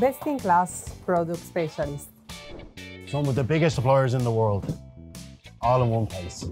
Best-in-class product specialist. Some of the biggest suppliers in the world, all in one place.